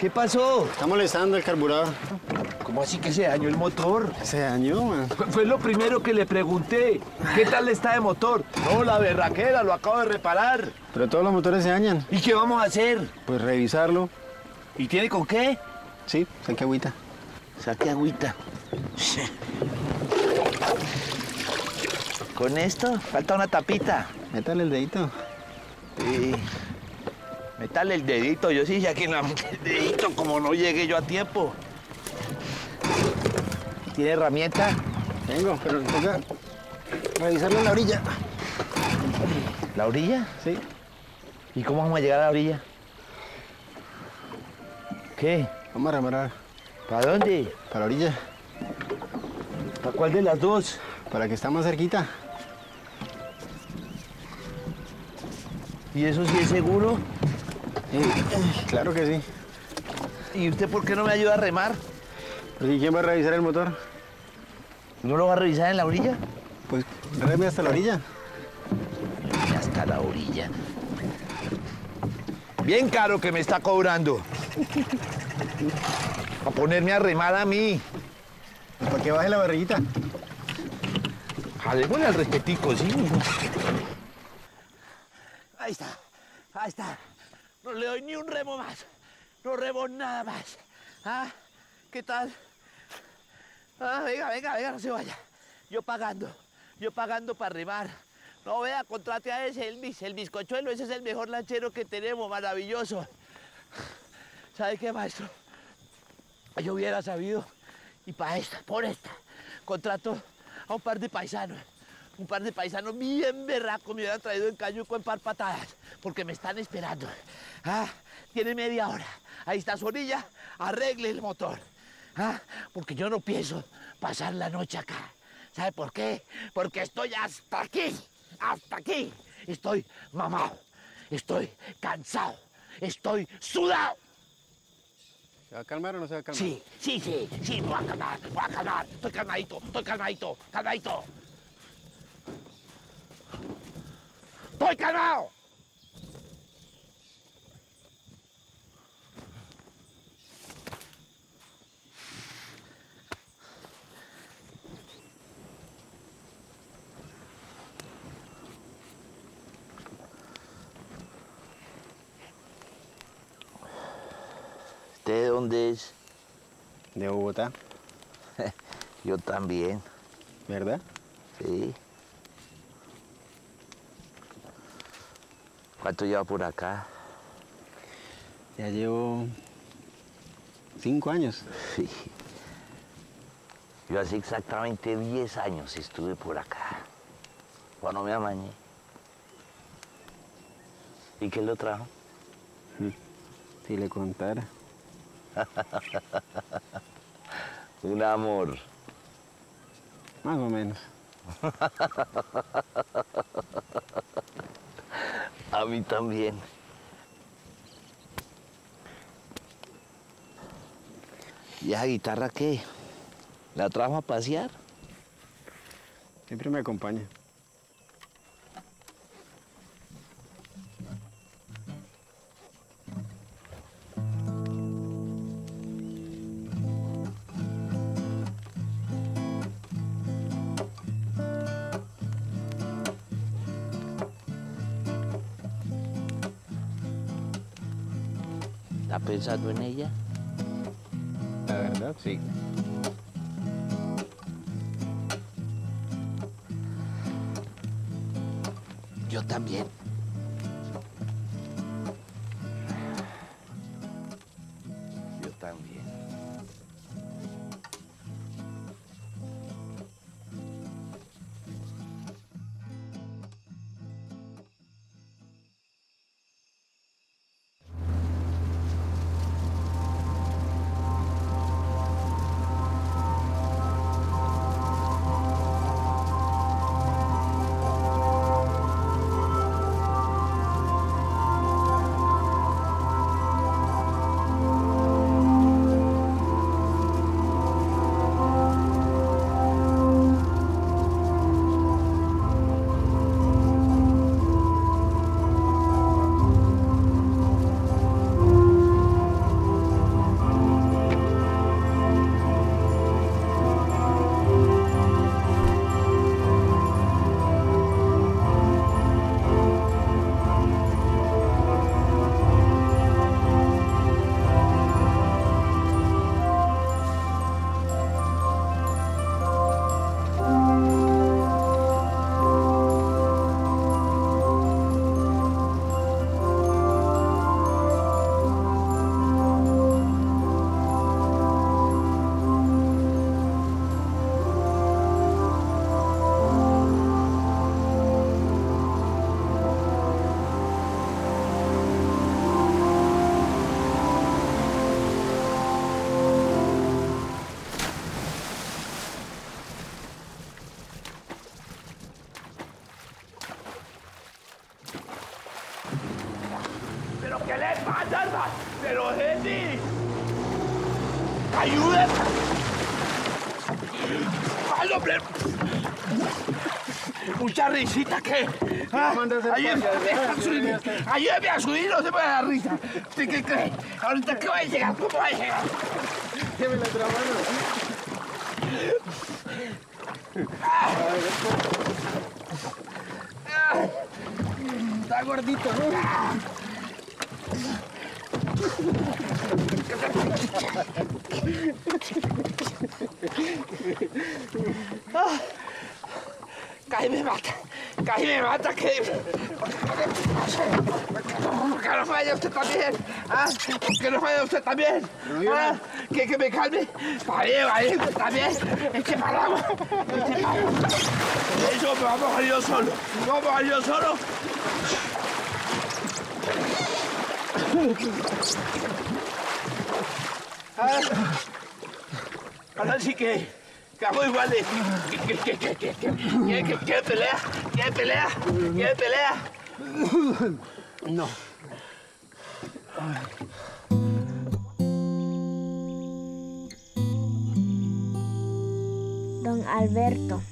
¿Qué pasó? Está molestando el carburador. ¿Cómo así que se dañó el motor? Se dañó, man. Fue, fue lo primero que le pregunté. ¿Qué tal está de motor? No, la berraquera, lo acabo de reparar. Pero todos los motores se dañan. ¿Y qué vamos a hacer? Pues revisarlo. ¿Y tiene con qué? Sí, saque agüita. Saque agüita. Con esto falta una tapita. Métale el dedito. Sí. Métale el dedito, yo sí, ya que no, el dedito, como no llegué yo a tiempo. ¿Tiene herramienta? Tengo, pero toca revisarlo en la orilla. ¿La orilla? Sí. ¿Y cómo vamos a llegar a la orilla? ¿Qué? Vamos a reparar. ¿Para dónde? Para la orilla. ¿Para cuál de las dos? Para que está más cerquita. ¿Y eso sí es seguro? Sí, claro que sí. ¿Y usted por qué no me ayuda a remar? ¿Y quién va a revisar el motor? ¿No lo va a revisar en la orilla? Pues reme hasta la orilla. Hasta la orilla. Bien caro que me está cobrando. A ponerme a remar a mí. Para que baje la barriguita. Jalémosle al respetico, sí. Ahí está, ahí está. No le doy ni un remo más. No remo nada más. ¿Ah? ¿Qué tal? Ah, venga, venga, venga, no se vaya. Yo pagando, yo pagando para remar. No vea, contrate a ese Elvis, el bizcochuelo, ese es el mejor lanchero que tenemos, maravilloso. ¿Sabe qué, maestro? Yo hubiera sabido, y para esta, por esta, contrato a un par de paisanos. Un par de paisanos bien berracos me hubieran traído en cayuco en par patadas, porque me están esperando. Ah, tiene media hora. Ahí está su orilla, arregle el motor. Ah, porque yo no pienso pasar la noche acá. ¿Sabe por qué? Porque estoy hasta aquí, hasta aquí. Estoy mamado, estoy cansado, estoy sudado. ¿Se va a calmar o no se va a calmar? Sí, sí, sí, sí, me voy a calmar, me voy a calmar. Estoy calmadito, estoy calmadito, calmadito. ¡Estoy calmado! ¿Usted de dónde es? De Bogotá, Yo también, ¿verdad? sí. ¿Cuánto lleva por acá? Ya llevo cinco años. Sí. Yo hace exactamente 10 años estuve por acá. Cuando me amañé. ¿Y qué lo trajo? Si le contara. Un amor. Más o menos. A mí también. ¿Y esa guitarra qué? ¿La trajo a pasear? Siempre me acompaña. ¿Está pensando en ella? La verdad, sí. Risita que. Ah, payaso, a subir, ayúdame a subir, no se puede dar risa. ¿Usted qué cree? Ahorita que voy a llegar, ¿cómo voy a llegar? Déjame la otra mano. Está gordito, ¿no? Ah, Casi me mata, casi me mata, que... ¿Por qué no falla usted también? ¿Ah? ¿Por qué no falla usted también? ¿Ah? ¿Que, que me calme? Vale, vale, usted también. Eche para el agua, eche para agua. Eso, me vamos a ir yo solo, vamos a ir yo solo. Ah, Ahora sí que, hago igual de... Que pelea, que pelea, que pelea. No. Don Alberto,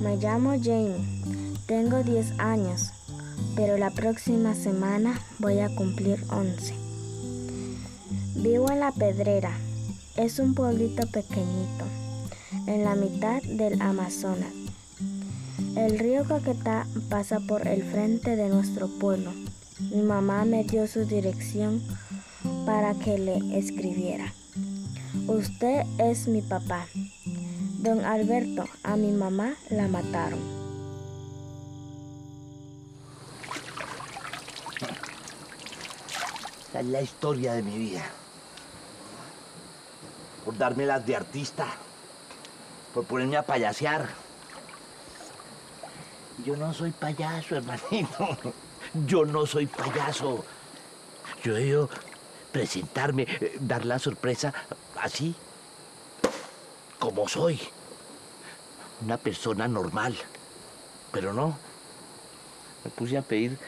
me llamo Jamie, tengo 10 años, pero la próxima semana voy a cumplir 11. Vivo en La Pedrera, es un pueblito pequeñito, en la mitad del Amazonas. El río Caquetá pasa por el frente de nuestro pueblo. Mi mamá me dio su dirección para que le escribiera. Usted es mi papá. Don Alberto, a mi mamá la mataron. Esa es la historia de mi vida. Por darme las de artista. Por ponerme a payasear. Yo no soy payaso, hermanito. Yo no soy payaso. Yo he ido presentarme, eh, dar la sorpresa así, como soy. Una persona normal. Pero no. Me puse a pedir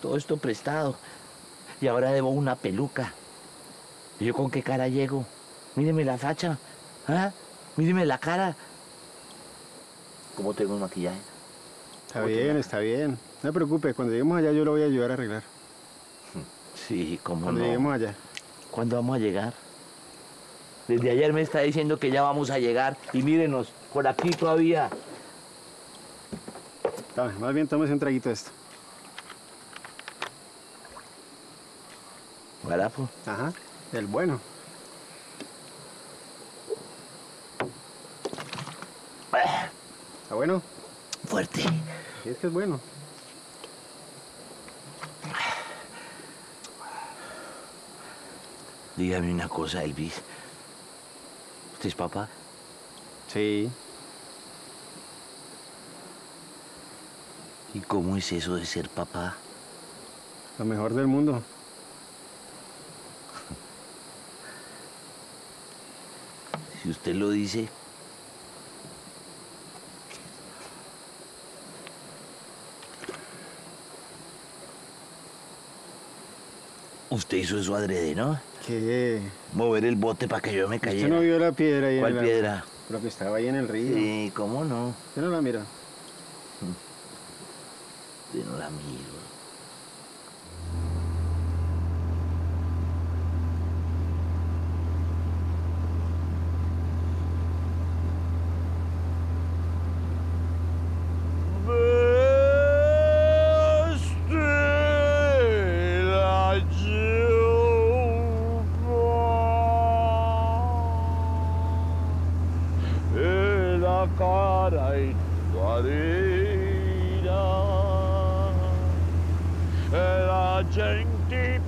todo esto prestado. Y ahora debo una peluca. ¿Y yo con qué cara llego? Míreme la facha. ¿Ah? Míreme la cara. ¿Cómo tengo el maquillaje? Está bien, está bien. No se preocupe, cuando lleguemos allá yo lo voy a ayudar a arreglar. Sí, cómo Cuando no. lleguemos allá. ¿Cuándo vamos a llegar? Desde ayer me está diciendo que ya vamos a llegar. Y mírenos, por aquí todavía. Tome, más bien tómese un traguito de esto. Guarapo. Ajá, el bueno. Ah, ¿Está bueno? Fuerte. Sí, es que es bueno. Dígame una cosa, Elvis. ¿Usted es papá? Sí. ¿Y cómo es eso de ser papá? Lo mejor del mundo. Si usted lo dice. Usted hizo eso adrede, ¿no? ¿Qué? Mover el bote para que yo me Usted cayera. no vio la piedra ahí ¿Cuál en el- piedra? Lo que estaba ahí en el río. Sí, ¿cómo no? ¿Usted no la mira? Yo no la miro. La gente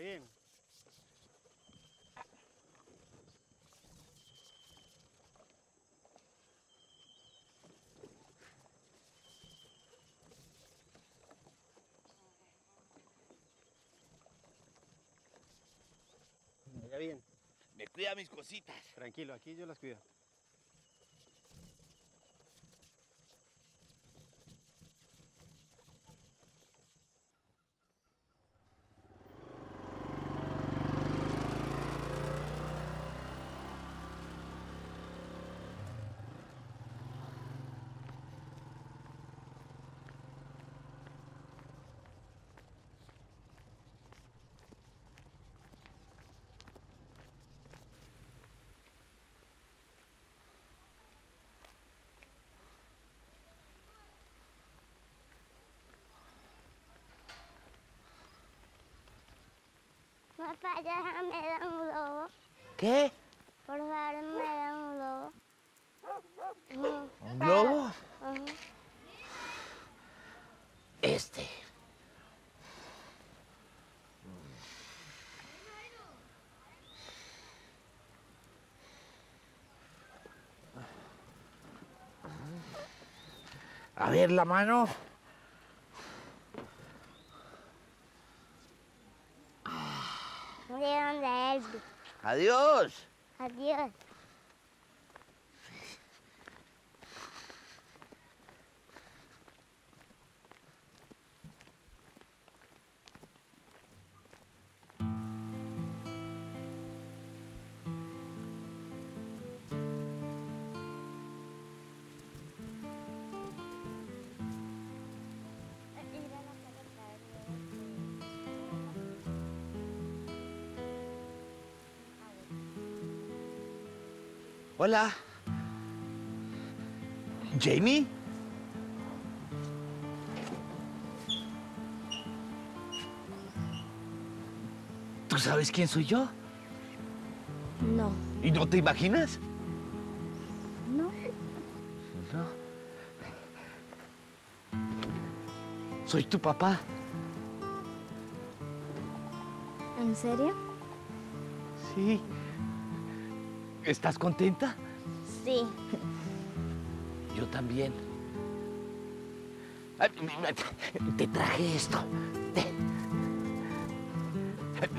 bien. Vaya bien, Me cuida mis cositas. tranquilo, aquí yo las cuido. Ya me da un lobo. ¿Qué? Por favor, me da un lobo. ¿Un globo? Este. A ver la mano. Murieron de Elvis. Adiós. Adiós. Hola. Jamie. ¿Tú sabes quién soy yo? No, ¿Y no te imaginas? no. No. Soy tu papá. ¿En serio? Sí. ¿Estás contenta? Sí. Yo también. Te traje esto.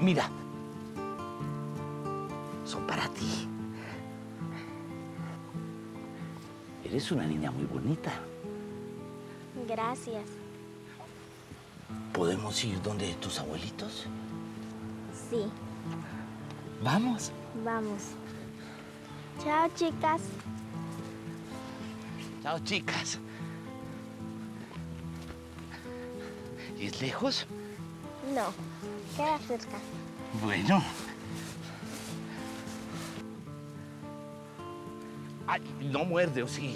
Mira. Son para ti. Eres una niña muy bonita. Gracias. ¿Podemos ir donde tus abuelitos? Sí, Vamos. vamos. Chao, chicas. Chao, chicas. ¿Y es lejos? No, queda cerca. Bueno. Ay, no muerde, ¿o sí?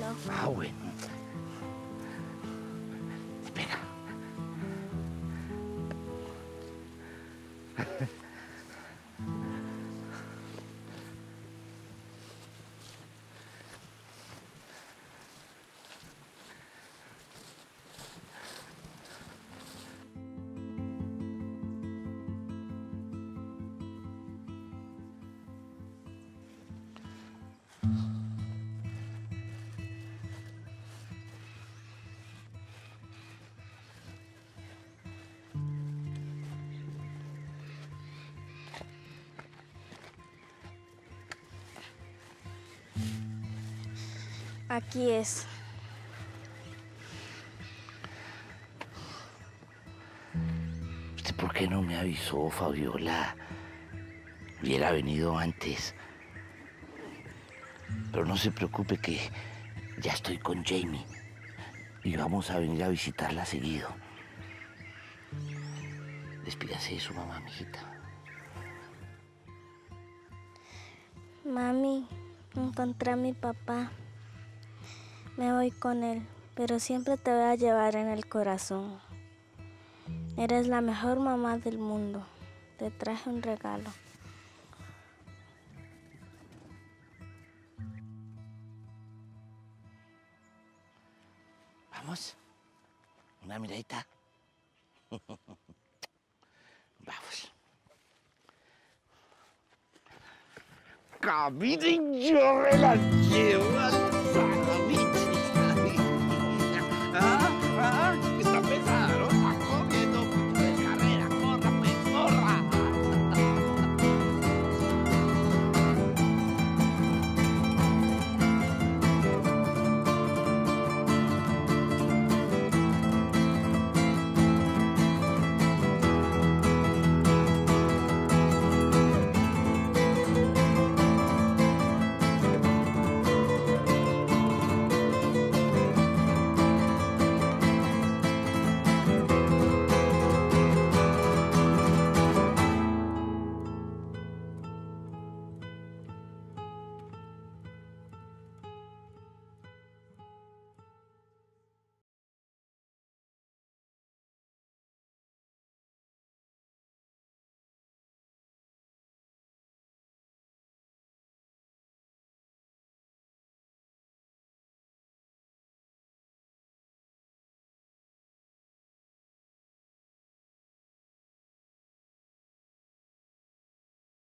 No. Ah, bueno. Aquí es. ¿Usted por qué no me avisó, Fabiola? Hubiera venido antes. Pero no se preocupe que ya estoy con Jamie. Y vamos a venir a visitarla seguido. Despídase de su mamá, mijita. Mami, encontré a mi papá. Me voy con él, pero siempre te voy a llevar en el corazón. Eres la mejor mamá del mundo. Te traje un regalo. Vamos. Una miradita. Vamos. Camina yo me la.